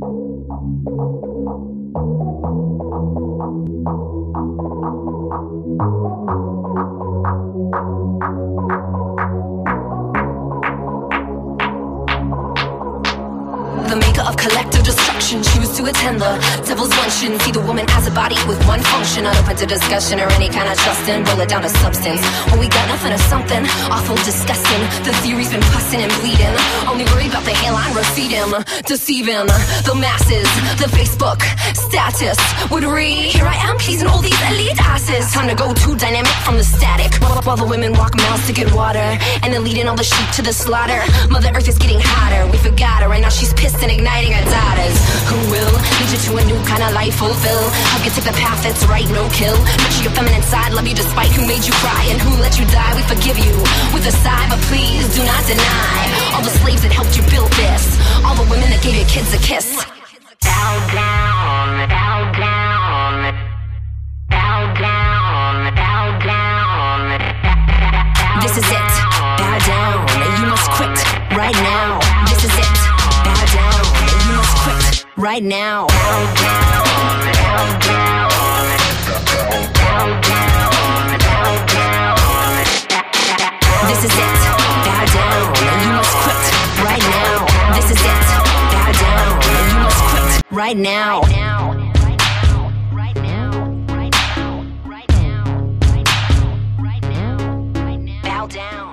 The maker of collective destruction, choose to attend the devil's luncheon. See the woman as a body with one function, not open to discussion or any kind of trusting. Boil it down to substance. When we got nothing or something, awful, disgusting. The theory's been pussing and bleeding. Oh, Receding, deceiving the masses. The Facebook status would read, Here I am, pleasing all these elite asses. Time to go too dynamic from the static. While, the women walk miles to get water, and then leading all the sheep to the slaughter. Mother Earth is getting hotter. We forgot her. Right now she's pissed and igniting her daughters. Who will lead you to a new kind of life fulfill? Help you take the path that's right, no kill. Nurture your feminine side, love you despite who made you cry and who let you die. We forgive you with a sigh, but please do not deny all the slaves that helped you build this. All the women that gave your kids a kiss. Bow down, bow down, bow down, bow down. This is it. Bow down. You must quit right now. This is it. Bow down. You must quit right now. Bow down, bow down. Bow down. This is it. Bow down. right now. Right now. Down.